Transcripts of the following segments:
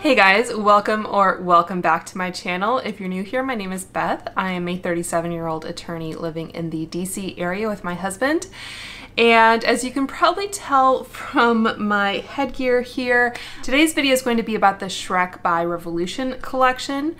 Hey guys, welcome or welcome back to my channel. If you're new here, my name is Beth. I am a 37 year old attorney living in the DC area with my husband. And as you can probably tell from my headgear here, today's video is going to be about the Shrek by Revolution collection.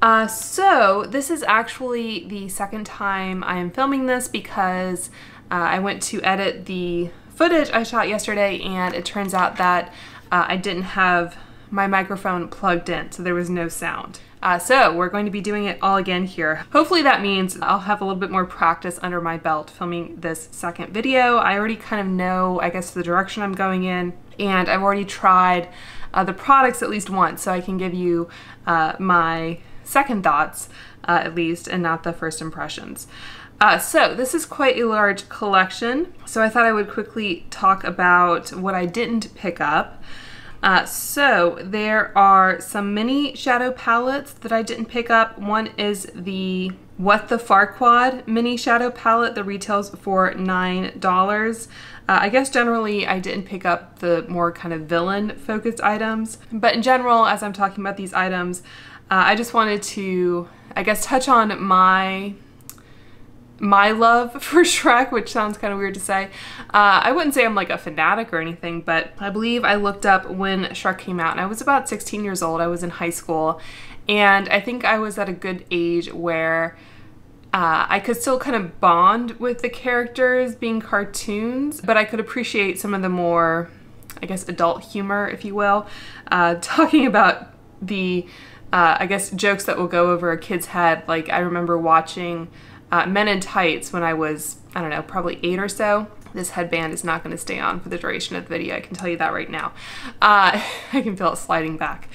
Uh, so this is actually the second time I am filming this because uh, I went to edit the footage I shot yesterday and it turns out that uh, I didn't have my microphone plugged in, so there was no sound. Uh, so we're going to be doing it all again here. Hopefully that means I'll have a little bit more practice under my belt filming this second video. I already kind of know, I guess, the direction I'm going in, and I've already tried uh, the products at least once, so I can give you uh, my second thoughts, uh, at least, and not the first impressions. Uh, so this is quite a large collection, so I thought I would quickly talk about what I didn't pick up. Uh, so there are some mini shadow palettes that I didn't pick up. One is the What the Farquaad mini shadow palette that retails for $9. Uh, I guess generally I didn't pick up the more kind of villain focused items, but in general, as I'm talking about these items, uh, I just wanted to, I guess, touch on my my love for Shrek, which sounds kind of weird to say. Uh, I wouldn't say I'm like a fanatic or anything, but I believe I looked up when Shrek came out and I was about 16 years old. I was in high school and I think I was at a good age where uh, I could still kind of bond with the characters being cartoons, but I could appreciate some of the more, I guess, adult humor, if you will. Uh, talking about the, uh, I guess, jokes that will go over a kid's head. Like, I remember watching uh, Men in Tights when I was, I don't know, probably eight or so. This headband is not going to stay on for the duration of the video. I can tell you that right now. Uh, I can feel it sliding back.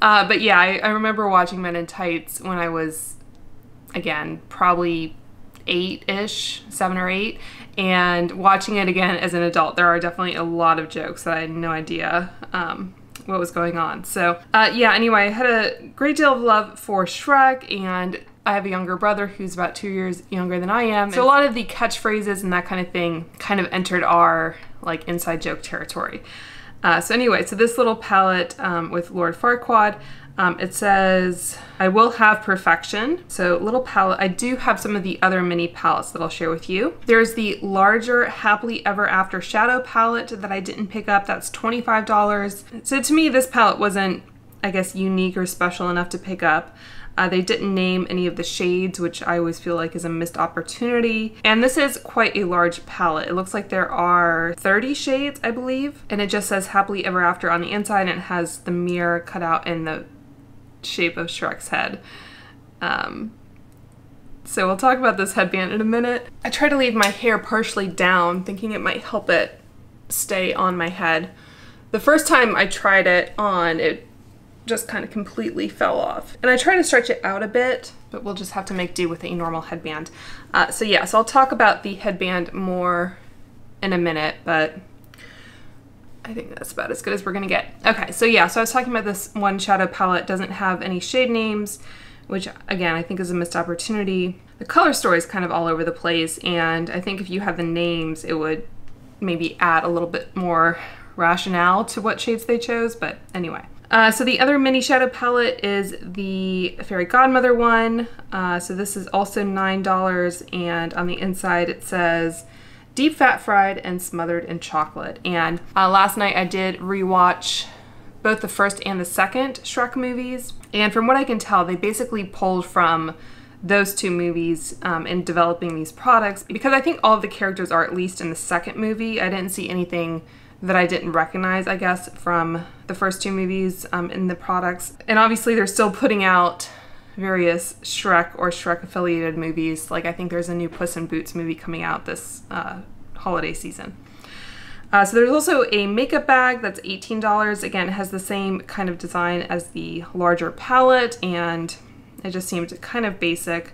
Uh, but yeah, I, I remember watching Men in Tights when I was, again, probably eight-ish, seven or eight, and watching it again as an adult, there are definitely a lot of jokes that I had no idea um, what was going on. So uh, yeah, anyway, I had a great deal of love for Shrek and I have a younger brother who's about two years younger than I am. So a lot of the catchphrases and that kind of thing kind of entered our like inside joke territory. Uh, so anyway, so this little palette um, with Lord Farquaad, um, it says, I will have perfection. So little palette, I do have some of the other mini palettes that I'll share with you. There's the larger Happily Ever After Shadow palette that I didn't pick up. That's $25. So to me, this palette wasn't, I guess, unique or special enough to pick up. Uh, they didn't name any of the shades, which I always feel like is a missed opportunity. And this is quite a large palette. It looks like there are 30 shades, I believe. And it just says Happily Ever After on the inside and it has the mirror cut out in the shape of Shrek's head. Um, so we'll talk about this headband in a minute. I try to leave my hair partially down, thinking it might help it stay on my head. The first time I tried it on, it just kind of completely fell off. And I try to stretch it out a bit, but we'll just have to make do with a normal headband. Uh, so yeah, so I'll talk about the headband more in a minute, but I think that's about as good as we're gonna get. Okay, so yeah, so I was talking about this one shadow palette doesn't have any shade names, which again, I think is a missed opportunity. The color story is kind of all over the place, and I think if you have the names, it would maybe add a little bit more rationale to what shades they chose, but anyway. Uh, so the other mini shadow palette is the Fairy Godmother one. Uh, so this is also $9 and on the inside it says deep fat fried and smothered in chocolate. And uh, last night I did rewatch both the first and the second Shrek movies. And from what I can tell, they basically pulled from those two movies um, in developing these products because I think all of the characters are at least in the second movie. I didn't see anything that I didn't recognize, I guess, from the first two movies um, in the products. And obviously, they're still putting out various Shrek or Shrek affiliated movies. Like, I think there's a new Puss in Boots movie coming out this uh, holiday season. Uh, so there's also a makeup bag that's $18. Again, it has the same kind of design as the larger palette and it just seemed kind of basic.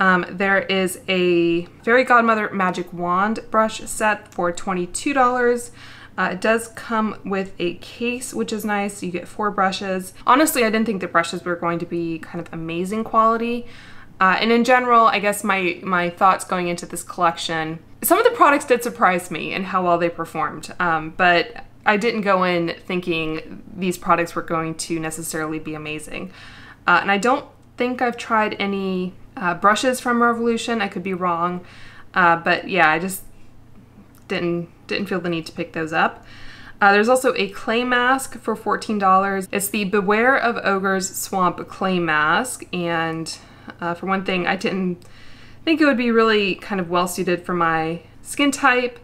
Um, there is a Fairy Godmother Magic Wand brush set for $22. Uh, it does come with a case, which is nice. You get four brushes. Honestly, I didn't think the brushes were going to be kind of amazing quality. Uh, and in general, I guess my, my thoughts going into this collection, some of the products did surprise me and how well they performed. Um, but I didn't go in thinking these products were going to necessarily be amazing. Uh, and I don't think I've tried any uh, brushes from Revolution. I could be wrong. Uh, but yeah, I just didn't didn't feel the need to pick those up. Uh, there's also a clay mask for $14. It's the Beware of Ogres Swamp Clay Mask. And uh, for one thing, I didn't think it would be really kind of well suited for my skin type.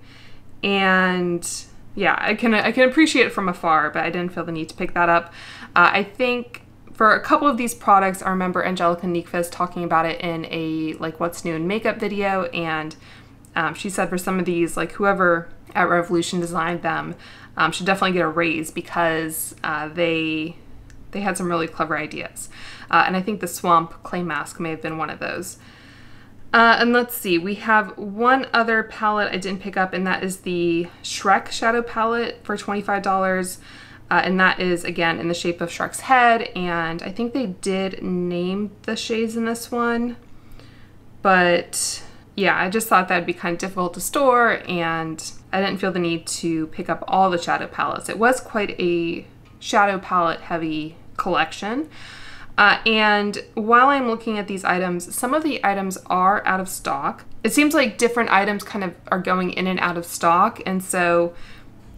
And yeah, I can I can appreciate it from afar, but I didn't feel the need to pick that up. Uh, I think for a couple of these products, I remember Angelica Nyqvist talking about it in a like what's new in makeup video, and um, she said for some of these, like whoever at Revolution designed them um, should definitely get a raise because uh, they they had some really clever ideas. Uh, and I think the Swamp Clay Mask may have been one of those. Uh, and let's see, we have one other palette I didn't pick up, and that is the Shrek Shadow Palette for $25. Uh, and that is, again, in the shape of Shrek's head. And I think they did name the shades in this one. But yeah, I just thought that'd be kind of difficult to store and I didn't feel the need to pick up all the shadow palettes. It was quite a shadow palette heavy collection. Uh, and while I'm looking at these items, some of the items are out of stock. It seems like different items kind of are going in and out of stock. And so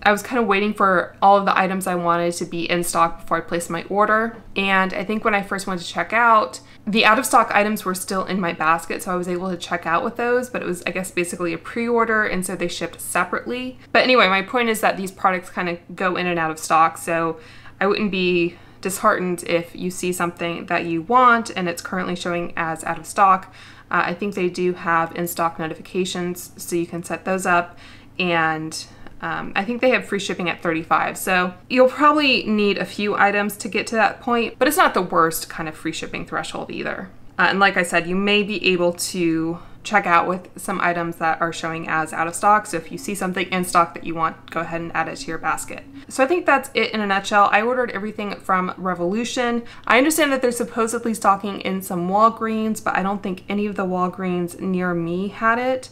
I was kind of waiting for all of the items I wanted to be in stock before I placed my order. And I think when I first went to check out, the out of stock items were still in my basket, so I was able to check out with those, but it was, I guess, basically a pre order, and so they shipped separately. But anyway, my point is that these products kind of go in and out of stock, so I wouldn't be disheartened if you see something that you want and it's currently showing as out of stock. Uh, I think they do have in stock notifications, so you can set those up and um, I think they have free shipping at 35 so you'll probably need a few items to get to that point, but it's not the worst kind of free shipping threshold either. Uh, and like I said, you may be able to check out with some items that are showing as out of stock. So if you see something in stock that you want, go ahead and add it to your basket. So I think that's it in a nutshell. I ordered everything from Revolution. I understand that they're supposedly stocking in some Walgreens, but I don't think any of the Walgreens near me had it.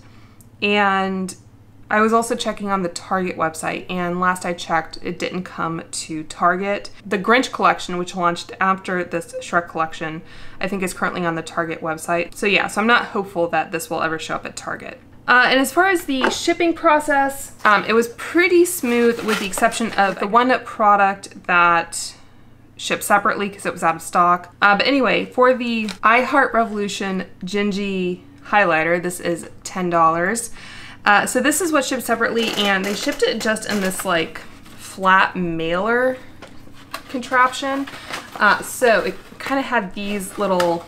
And I was also checking on the Target website, and last I checked, it didn't come to Target. The Grinch collection, which launched after this Shrek collection, I think is currently on the Target website. So yeah, so I'm not hopeful that this will ever show up at Target. Uh, and as far as the shipping process, um, it was pretty smooth with the exception of the one product that shipped separately because it was out of stock. Uh, but anyway, for the I Heart Revolution Gingy highlighter, this is $10. Uh, so this is what shipped separately, and they shipped it just in this like flat mailer contraption. Uh, so it kind of had these little,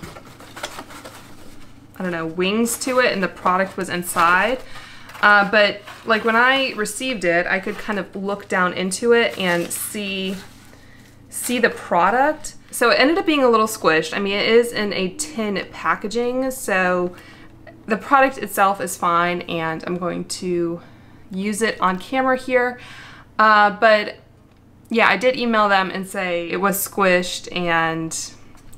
I don't know, wings to it, and the product was inside. Uh, but like when I received it, I could kind of look down into it and see see the product. So it ended up being a little squished. I mean, it is in a tin packaging, so the product itself is fine and I'm going to use it on camera here. Uh, but yeah, I did email them and say it was squished and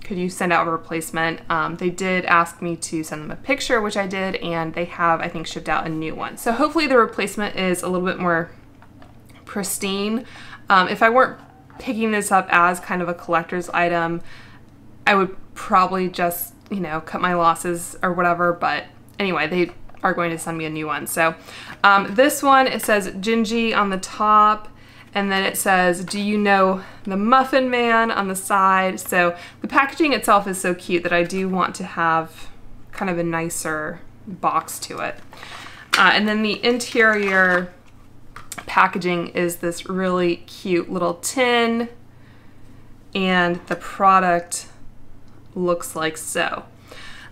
could you send out a replacement? Um, they did ask me to send them a picture, which I did, and they have, I think, shipped out a new one. So hopefully the replacement is a little bit more pristine. Um, if I weren't picking this up as kind of a collector's item, I would probably just, you know, cut my losses or whatever, but anyway, they are going to send me a new one. So um, this one, it says Gingy on the top, and then it says, do you know the Muffin Man on the side? So the packaging itself is so cute that I do want to have kind of a nicer box to it. Uh, and then the interior packaging is this really cute little tin, and the product looks like so.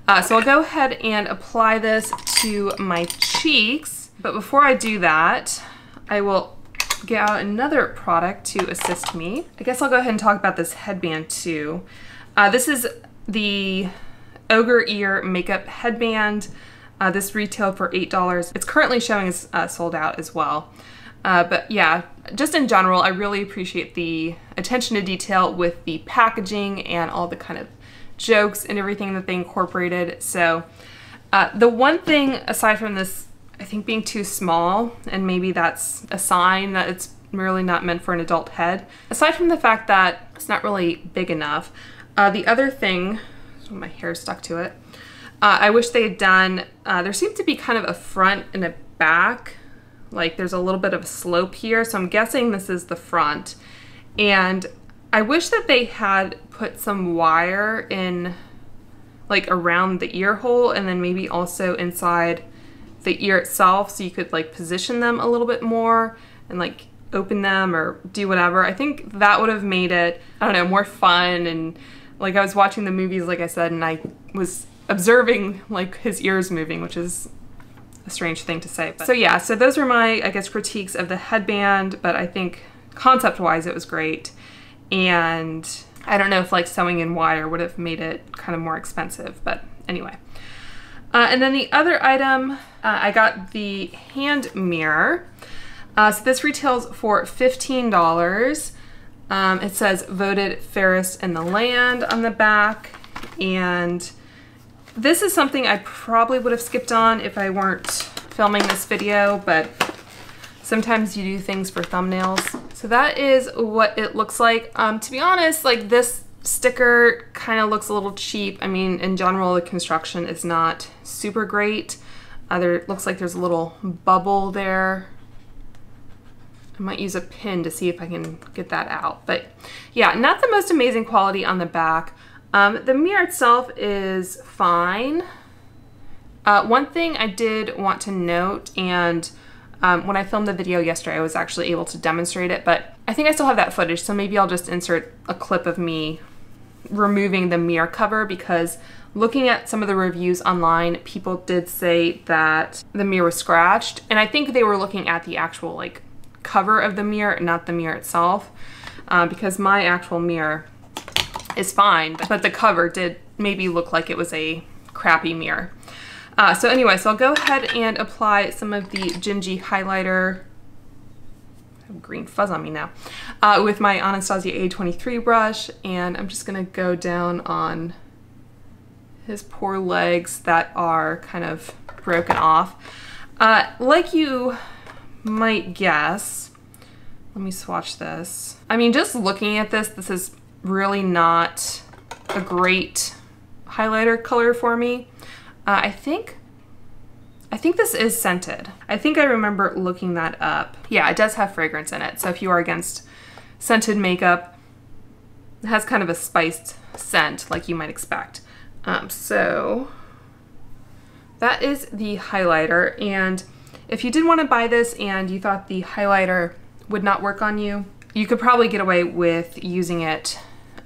Uh, so I'll go ahead and apply this to my cheeks. But before I do that, I will get out another product to assist me. I guess I'll go ahead and talk about this headband too. Uh, this is the Ogre Ear Makeup Headband. Uh, this retailed for $8. It's currently showing as uh, sold out as well. Uh, but yeah, just in general, I really appreciate the attention to detail with the packaging and all the kind of jokes and everything that they incorporated. So uh, the one thing aside from this, I think being too small, and maybe that's a sign that it's really not meant for an adult head. Aside from the fact that it's not really big enough, uh, the other thing, my hair stuck to it, uh, I wish they had done, uh, there seems to be kind of a front and a back, like there's a little bit of a slope here, so I'm guessing this is the front. And I wish that they had put some wire in like around the ear hole and then maybe also inside the ear itself so you could like position them a little bit more and like open them or do whatever. I think that would have made it, I don't know, more fun and like I was watching the movies like I said and I was observing like his ears moving, which is a strange thing to say. But. So yeah, so those were my I guess critiques of the headband, but I think concept wise it was great. And I don't know if like sewing in wire would have made it kind of more expensive, but anyway. Uh, and then the other item, uh, I got the hand mirror. Uh, so this retails for $15. Um, it says voted fairest in the land on the back. And this is something I probably would have skipped on if I weren't filming this video, but sometimes you do things for thumbnails. So that is what it looks like. Um, to be honest, like this sticker kind of looks a little cheap. I mean, in general, the construction is not super great. Uh, there looks like there's a little bubble there. I might use a pin to see if I can get that out. But yeah, not the most amazing quality on the back. Um, the mirror itself is fine. Uh, one thing I did want to note, and um, when I filmed the video yesterday, I was actually able to demonstrate it, but I think I still have that footage, so maybe I'll just insert a clip of me removing the mirror cover because looking at some of the reviews online, people did say that the mirror was scratched, and I think they were looking at the actual like cover of the mirror, not the mirror itself, uh, because my actual mirror is fine, but the cover did maybe look like it was a crappy mirror. Uh, so anyway, so I'll go ahead and apply some of the Gingy highlighter green fuzz on me now, uh, with my Anastasia A23 brush, and I'm just gonna go down on his poor legs that are kind of broken off. Uh, like you might guess, let me swatch this. I mean, just looking at this, this is really not a great highlighter color for me. Uh, I think I think this is scented. I think I remember looking that up. Yeah, it does have fragrance in it. So if you are against scented makeup, it has kind of a spiced scent like you might expect. Um, so that is the highlighter. And if you did want to buy this and you thought the highlighter would not work on you, you could probably get away with using it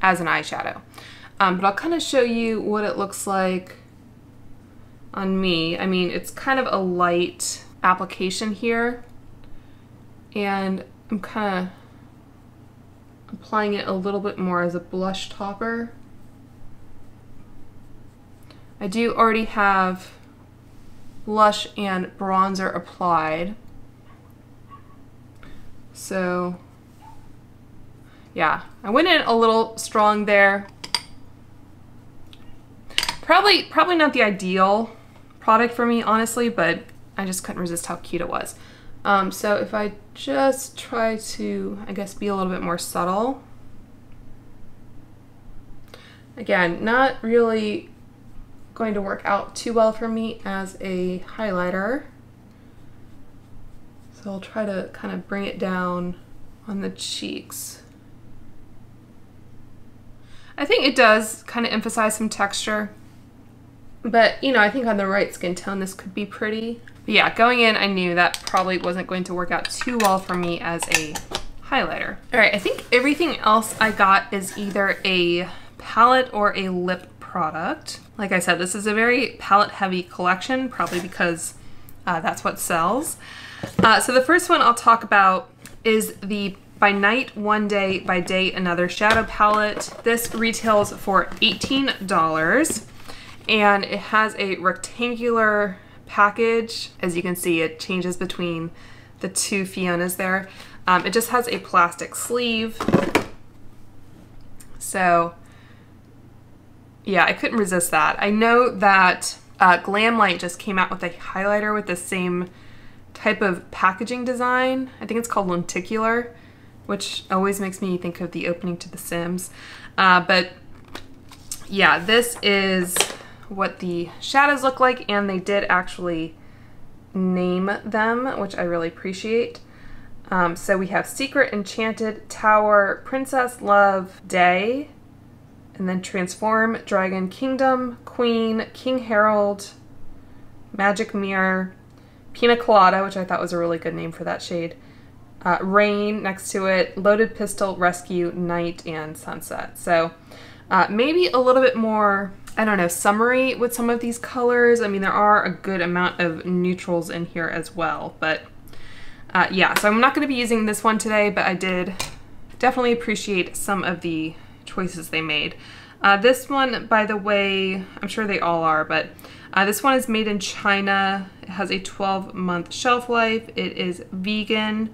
as an eyeshadow. Um, but I'll kind of show you what it looks like on me. I mean, it's kind of a light application here. And I'm kind of applying it a little bit more as a blush topper. I do already have blush and bronzer applied. So yeah, I went in a little strong there. Probably, probably not the ideal product for me, honestly, but I just couldn't resist how cute it was. Um, so if I just try to, I guess, be a little bit more subtle. Again, not really going to work out too well for me as a highlighter. So I'll try to kind of bring it down on the cheeks. I think it does kind of emphasize some texture. But, you know, I think on the right skin tone, this could be pretty. But yeah, going in, I knew that probably wasn't going to work out too well for me as a highlighter. All right, I think everything else I got is either a palette or a lip product. Like I said, this is a very palette heavy collection, probably because uh, that's what sells. Uh, so the first one I'll talk about is the By Night One Day, By Day Another Shadow Palette. This retails for $18 and it has a rectangular package. As you can see, it changes between the two Fionas there. Um, it just has a plastic sleeve. So yeah, I couldn't resist that. I know that uh, Light just came out with a highlighter with the same type of packaging design. I think it's called lenticular, which always makes me think of the opening to The Sims. Uh, but yeah, this is what the shadows look like, and they did actually name them, which I really appreciate. Um, so we have Secret, Enchanted, Tower, Princess, Love, Day, and then Transform, Dragon, Kingdom, Queen, King Harold, Magic Mirror, Pina Colada, which I thought was a really good name for that shade, uh, Rain next to it, Loaded Pistol, Rescue, Night, and Sunset. So uh, maybe a little bit more, I don't know, summery with some of these colors. I mean, there are a good amount of neutrals in here as well, but uh, yeah, so I'm not going to be using this one today, but I did definitely appreciate some of the choices they made. Uh, this one, by the way, I'm sure they all are, but uh, this one is made in China. It has a 12 month shelf life. It is vegan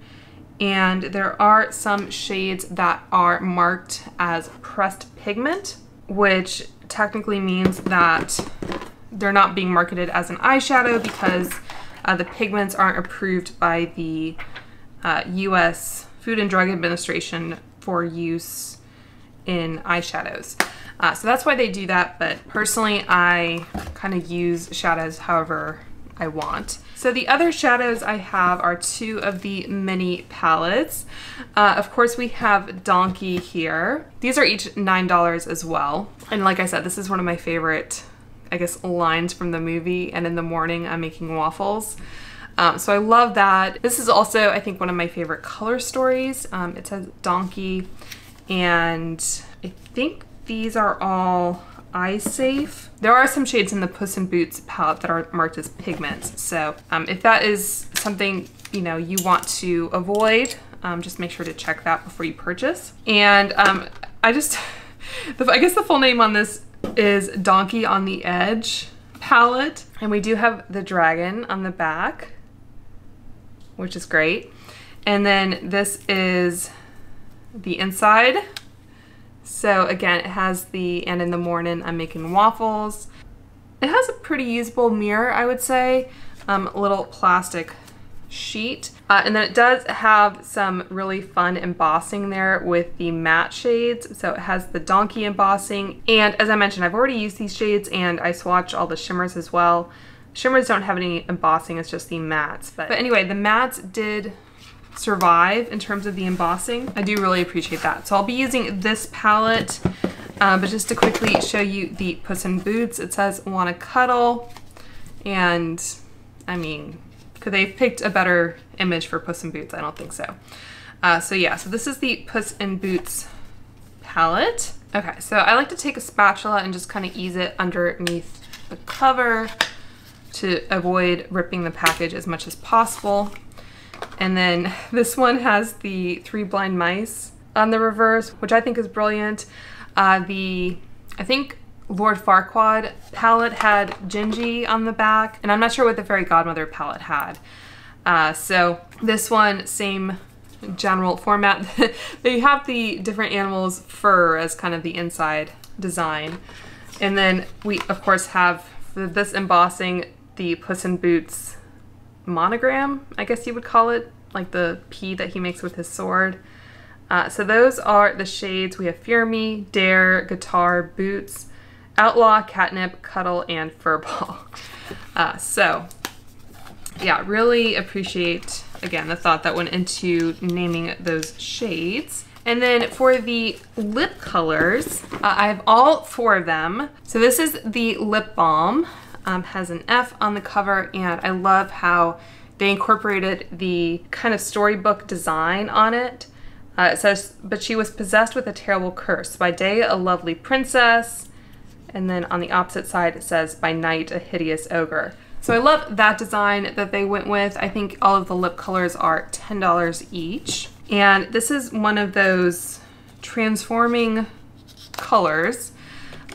and there are some shades that are marked as pressed pigment, which technically means that they're not being marketed as an eyeshadow because uh, the pigments aren't approved by the uh, US Food and Drug Administration for use in eyeshadows. Uh, so that's why they do that, but personally I kind of use shadows however I want. So the other shadows I have are two of the mini palettes. Uh, of course, we have Donkey here. These are each $9 as well. And like I said, this is one of my favorite, I guess, lines from the movie. And in the morning, I'm making waffles. Um, so I love that. This is also, I think, one of my favorite color stories. Um, it says Donkey, and I think these are all eye safe. There are some shades in the Puss in Boots palette that are marked as pigments. So um, if that is something you know you want to avoid, um, just make sure to check that before you purchase. And um, I just, I guess the full name on this is Donkey on the Edge palette. And we do have the dragon on the back, which is great. And then this is the inside so again, it has the, and in the morning I'm making waffles. It has a pretty usable mirror, I would say. Um, little plastic sheet. Uh, and then it does have some really fun embossing there with the matte shades. So it has the donkey embossing. And as I mentioned, I've already used these shades and I swatched all the shimmers as well. Shimmers don't have any embossing, it's just the mattes. But, but anyway, the mattes did survive in terms of the embossing. I do really appreciate that. So I'll be using this palette, uh, but just to quickly show you the Puss in Boots, it says wanna cuddle, and I mean, could they have picked a better image for Puss in Boots? I don't think so. Uh, so yeah, so this is the Puss in Boots palette. Okay, so I like to take a spatula and just kind of ease it underneath the cover to avoid ripping the package as much as possible. And then this one has the three blind mice on the reverse, which I think is brilliant. Uh, the, I think Lord Farquaad palette had Gingy on the back, and I'm not sure what the Fairy Godmother palette had. Uh, so this one, same general format. they have the different animals' fur as kind of the inside design. And then we, of course, have this embossing the Puss in Boots monogram, I guess you would call it, like the P that he makes with his sword. Uh, so those are the shades. We have Fear Me, Dare, Guitar, Boots, Outlaw, Catnip, Cuddle, and Furball. Uh, so yeah, really appreciate, again, the thought that went into naming those shades. And then for the lip colors, uh, I have all four of them. So this is the lip balm um, has an F on the cover and I love how they incorporated the kind of storybook design on it. Uh, it says, but she was possessed with a terrible curse. By day, a lovely princess. And then on the opposite side, it says, by night, a hideous ogre. So I love that design that they went with. I think all of the lip colors are $10 each. And this is one of those transforming colors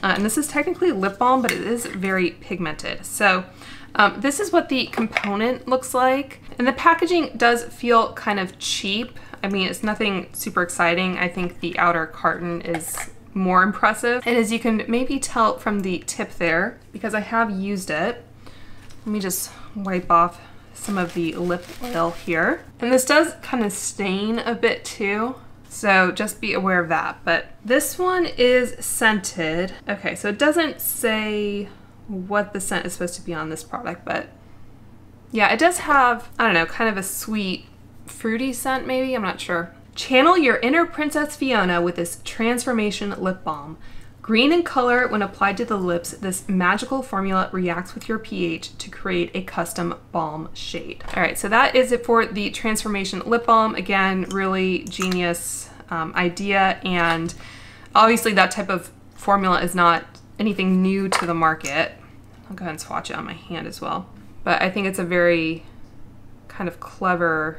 uh, and this is technically lip balm, but it is very pigmented. So um, this is what the component looks like. And the packaging does feel kind of cheap. I mean, it's nothing super exciting. I think the outer carton is more impressive. And as you can maybe tell from the tip there, because I have used it, let me just wipe off some of the lip oil here. And this does kind of stain a bit too. So just be aware of that. But this one is scented. Okay, so it doesn't say what the scent is supposed to be on this product, but yeah, it does have, I don't know, kind of a sweet, fruity scent maybe, I'm not sure. Channel your inner Princess Fiona with this Transformation Lip Balm. Green in color, when applied to the lips, this magical formula reacts with your pH to create a custom balm shade. All right, so that is it for the Transformation Lip Balm. Again, really genius um, idea, and obviously that type of formula is not anything new to the market. I'll go ahead and swatch it on my hand as well. But I think it's a very kind of clever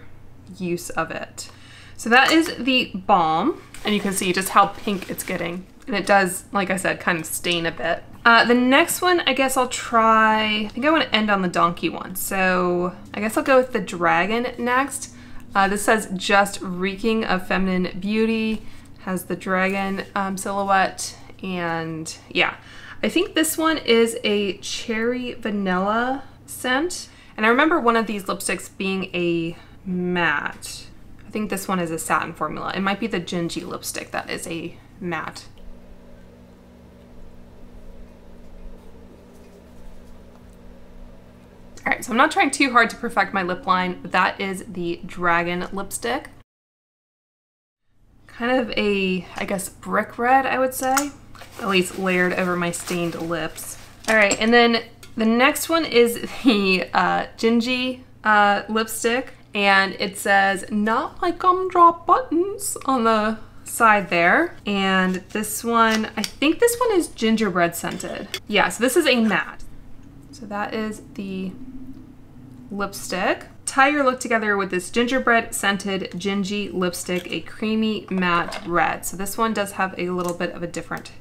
use of it. So that is the balm, and you can see just how pink it's getting. And it does, like I said, kind of stain a bit. Uh, the next one, I guess I'll try, I think I want to end on the donkey one. So I guess I'll go with the dragon next. Uh, this says just reeking of feminine beauty, has the dragon um, silhouette, and yeah. I think this one is a cherry vanilla scent. And I remember one of these lipsticks being a matte. I think this one is a satin formula. It might be the Gingy lipstick that is a matte. All right, so I'm not trying too hard to perfect my lip line, that is the Dragon lipstick. Kind of a, I guess, brick red, I would say. At least layered over my stained lips. All right, and then the next one is the uh, Gingy uh, lipstick, and it says, not like gumdrop buttons on the side there. And this one, I think this one is gingerbread scented. Yeah, so this is a matte. So that is the lipstick. Tie your look together with this gingerbread scented Gingy lipstick, a creamy matte red. So this one does have a little bit of a different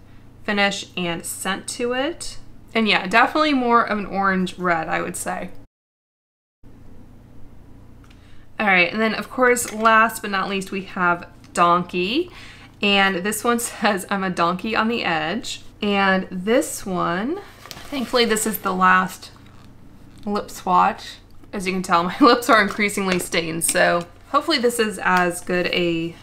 finish and scent to it. And yeah, definitely more of an orange red, I would say. All right, and then of course, last but not least, we have Donkey. And this one says, I'm a donkey on the edge. And this one, thankfully this is the last lip swatch. As you can tell, my lips are increasingly stained, so hopefully this is as good a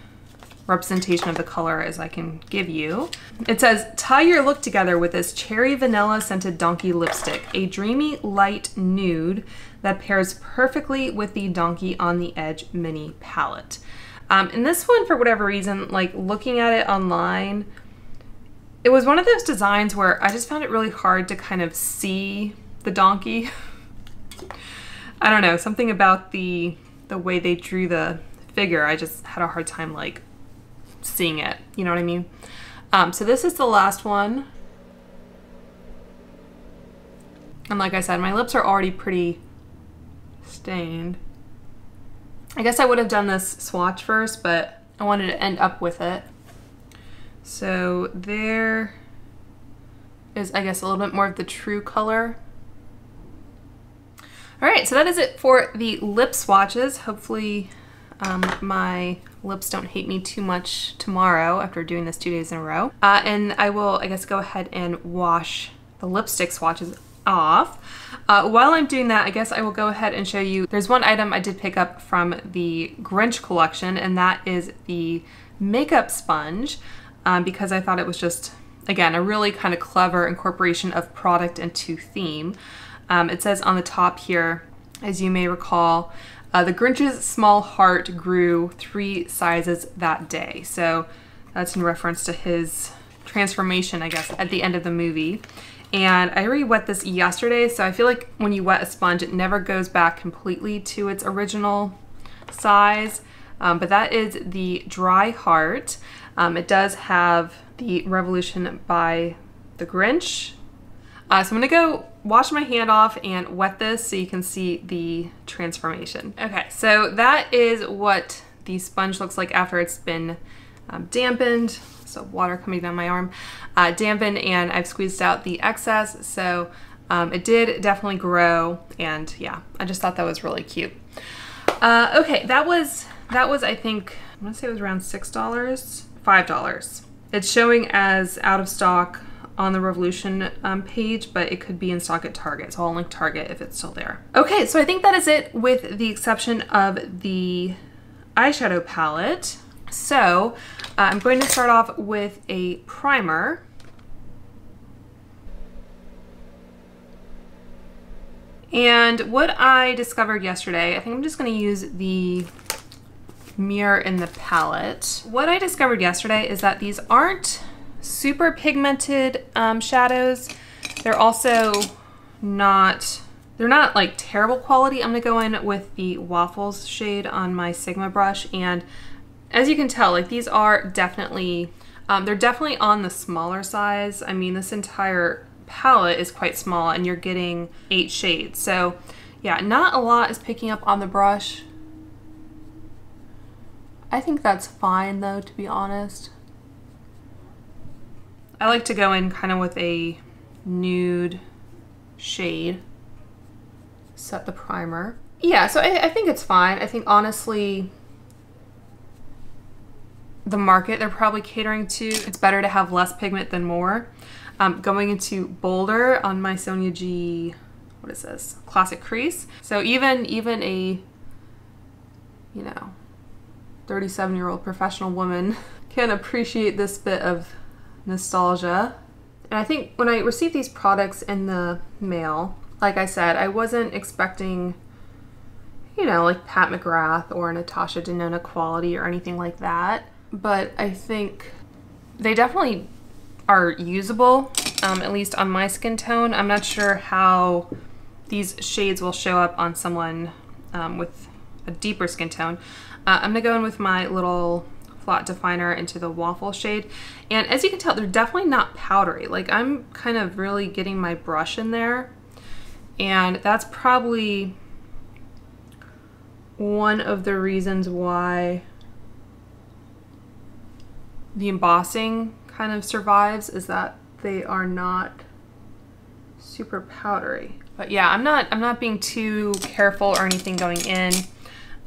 representation of the color as I can give you. It says, tie your look together with this cherry vanilla scented donkey lipstick, a dreamy light nude that pairs perfectly with the Donkey on the Edge mini palette. Um, and this one, for whatever reason, like looking at it online, it was one of those designs where I just found it really hard to kind of see the donkey. I don't know, something about the the way they drew the figure, I just had a hard time like seeing it. You know what I mean? Um, so this is the last one. And like I said, my lips are already pretty stained. I guess I would have done this swatch first, but I wanted to end up with it. So there is, I guess, a little bit more of the true color. All right, so that is it for the lip swatches. Hopefully um, my lips don't hate me too much tomorrow after doing this two days in a row. Uh, and I will, I guess, go ahead and wash the lipstick swatches off. Uh, while I'm doing that, I guess I will go ahead and show you, there's one item I did pick up from the Grinch collection, and that is the makeup sponge, um, because I thought it was just, again, a really kind of clever incorporation of product into theme. Um, it says on the top here, as you may recall, uh, the Grinch's small heart grew three sizes that day. So that's in reference to his transformation, I guess, at the end of the movie. And I re-wet this yesterday, so I feel like when you wet a sponge, it never goes back completely to its original size. Um, but that is the Dry Heart. Um, it does have the Revolution by the Grinch uh, so I'm gonna go wash my hand off and wet this so you can see the transformation. Okay, so that is what the sponge looks like after it's been um, dampened. So water coming down my arm, uh, dampened and I've squeezed out the excess. So um, it did definitely grow and yeah, I just thought that was really cute. Uh, okay, that was, that was I think, I'm gonna say it was around $6, $5. It's showing as out of stock on the Revolution um, page, but it could be in stock at Target. So I'll link Target if it's still there. Okay, so I think that is it with the exception of the eyeshadow palette. So uh, I'm going to start off with a primer. And what I discovered yesterday, I think I'm just gonna use the mirror in the palette. What I discovered yesterday is that these aren't super pigmented um, shadows. They're also not, they're not like terrible quality. I'm gonna go in with the Waffles shade on my Sigma brush. And as you can tell, like these are definitely, um, they're definitely on the smaller size. I mean, this entire palette is quite small and you're getting eight shades. So yeah, not a lot is picking up on the brush. I think that's fine though, to be honest. I like to go in kind of with a nude shade, set the primer. Yeah, so I, I think it's fine. I think honestly, the market they're probably catering to, it's better to have less pigment than more. Um, going into bolder on my Sonia G, what is this? Classic Crease. So even, even a, you know, 37 year old professional woman can appreciate this bit of nostalgia. And I think when I received these products in the mail, like I said, I wasn't expecting, you know, like Pat McGrath or Natasha Denona quality or anything like that. But I think they definitely are usable, um, at least on my skin tone. I'm not sure how these shades will show up on someone um, with a deeper skin tone. Uh, I'm gonna go in with my little flat definer into the waffle shade. And as you can tell, they're definitely not powdery. Like I'm kind of really getting my brush in there. And that's probably one of the reasons why the embossing kind of survives is that they are not super powdery. But yeah, I'm not I'm not being too careful or anything going in.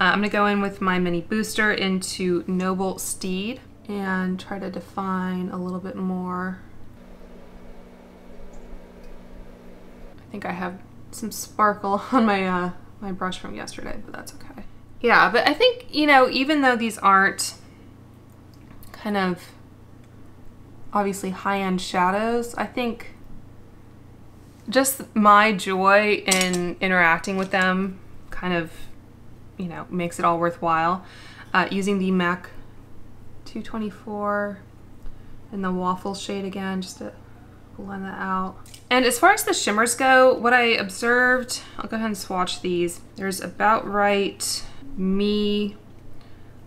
Uh, I'm gonna go in with my mini booster into Noble Steed and try to define a little bit more. I think I have some sparkle on my uh, my brush from yesterday, but that's okay. Yeah, but I think, you know, even though these aren't kind of obviously high-end shadows, I think just my joy in interacting with them kind of you know, makes it all worthwhile. Uh, using the MAC 224 and the waffle shade again, just to blend that out. And as far as the shimmers go, what I observed, I'll go ahead and swatch these. There's About Right, Me,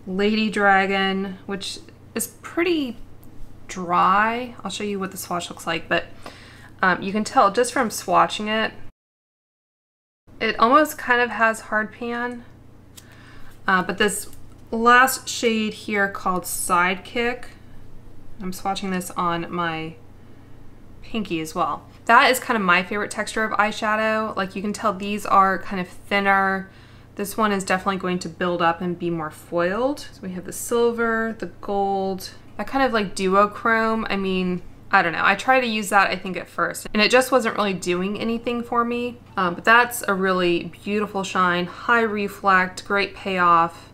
Lady Dragon, which is pretty dry. I'll show you what the swatch looks like, but um, you can tell just from swatching it, it almost kind of has hard pan uh, but this last shade here called Sidekick, I'm swatching this on my pinky as well. That is kind of my favorite texture of eyeshadow. Like you can tell these are kind of thinner. This one is definitely going to build up and be more foiled. So we have the silver, the gold, that kind of like duochrome. I mean, I don't know. I tried to use that, I think, at first, and it just wasn't really doing anything for me. Um, but that's a really beautiful shine, high reflect, great payoff.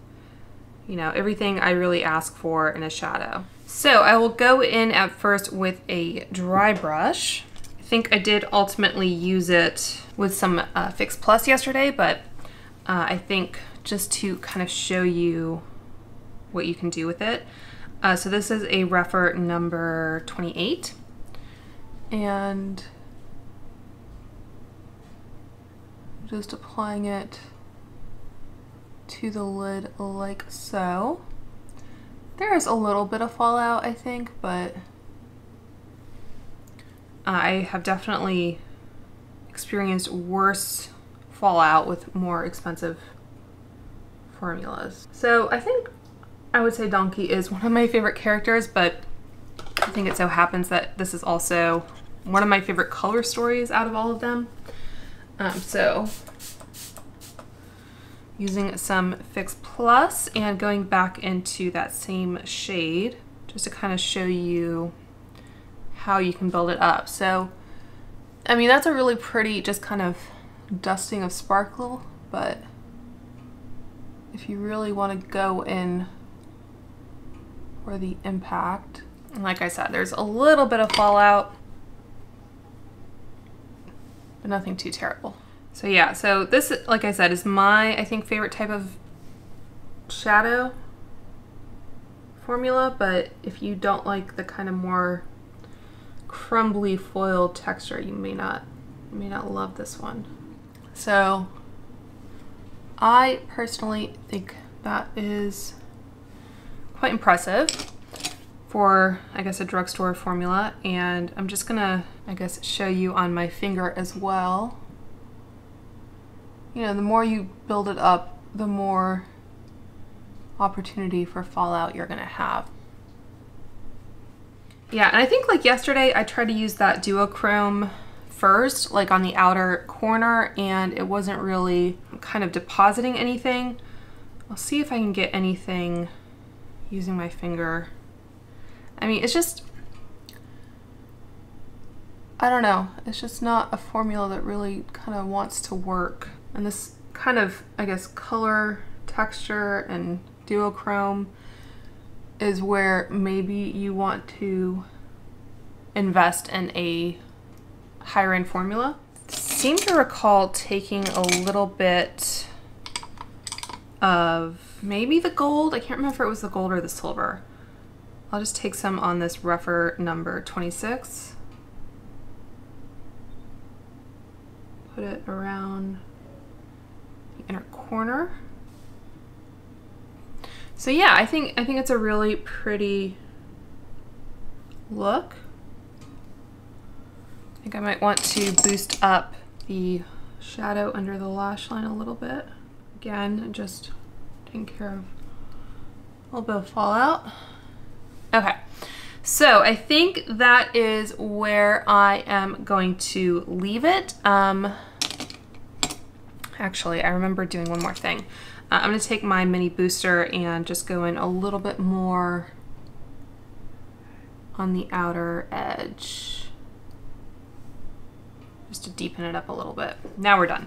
You know, everything I really ask for in a shadow. So I will go in at first with a dry brush. I think I did ultimately use it with some uh, Fix Plus yesterday, but uh, I think just to kind of show you what you can do with it. Uh, so this is a Rephr number 28. And just applying it to the lid like so. There is a little bit of fallout, I think, but I have definitely experienced worse fallout with more expensive formulas. So I think I would say Donkey is one of my favorite characters, but I think it so happens that this is also one of my favorite color stories out of all of them. Um, so using some Fix Plus and going back into that same shade just to kind of show you how you can build it up. So, I mean, that's a really pretty just kind of dusting of sparkle, but if you really want to go in for the impact, And like I said, there's a little bit of fallout, but nothing too terrible. So yeah, so this, like I said, is my, I think, favorite type of shadow formula, but if you don't like the kind of more crumbly foil texture, you may not, you may not love this one. So I personally think that is quite impressive for, I guess, a drugstore formula. And I'm just gonna, I guess, show you on my finger as well. You know, the more you build it up, the more opportunity for fallout you're gonna have. Yeah, and I think like yesterday I tried to use that duochrome first, like on the outer corner, and it wasn't really kind of depositing anything. I'll see if I can get anything using my finger. I mean, it's just, I don't know. It's just not a formula that really kind of wants to work. And this kind of, I guess, color, texture, and duochrome is where maybe you want to invest in a higher end formula. Seem to recall taking a little bit of maybe the gold. I can't remember if it was the gold or the silver. I'll just take some on this rougher number 26. Put it around the inner corner. So yeah, I think I think it's a really pretty look. I think I might want to boost up the shadow under the lash line a little bit. Again, just taking care of a little bit of fallout. Okay, so I think that is where I am going to leave it. Um, actually, I remember doing one more thing. Uh, I'm going to take my mini booster and just go in a little bit more on the outer edge just to deepen it up a little bit. Now we're done.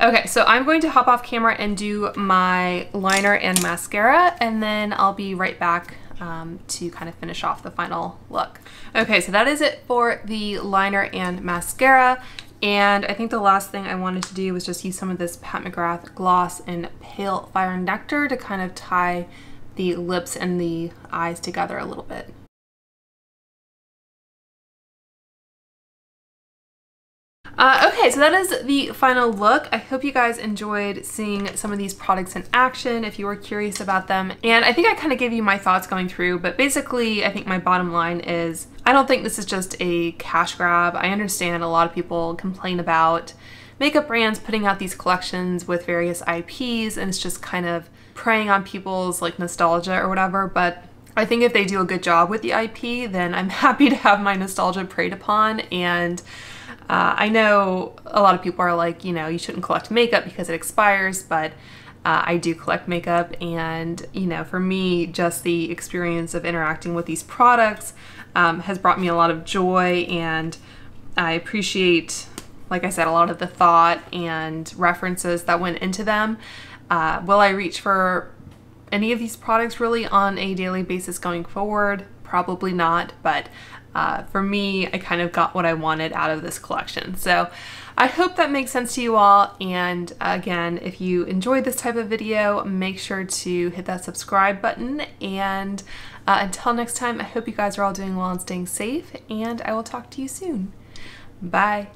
Okay, so I'm going to hop off camera and do my liner and mascara, and then I'll be right back um, to kind of finish off the final look. Okay, so that is it for the liner and mascara. And I think the last thing I wanted to do was just use some of this Pat McGrath gloss in Pale Fire Nectar to kind of tie the lips and the eyes together a little bit. Uh, okay, so that is the final look. I hope you guys enjoyed seeing some of these products in action if you were curious about them. And I think I kind of gave you my thoughts going through, but basically I think my bottom line is I don't think this is just a cash grab. I understand a lot of people complain about makeup brands putting out these collections with various IPs and it's just kind of preying on people's like nostalgia or whatever, but I think if they do a good job with the IP, then I'm happy to have my nostalgia preyed upon and uh, I know a lot of people are like, you know, you shouldn't collect makeup because it expires, but uh, I do collect makeup, and you know, for me, just the experience of interacting with these products um, has brought me a lot of joy, and I appreciate, like I said, a lot of the thought and references that went into them. Uh, will I reach for any of these products really on a daily basis going forward? Probably not, but uh, for me, I kind of got what I wanted out of this collection. So I hope that makes sense to you all. And again, if you enjoyed this type of video, make sure to hit that subscribe button. And uh, until next time, I hope you guys are all doing well and staying safe. And I will talk to you soon. Bye.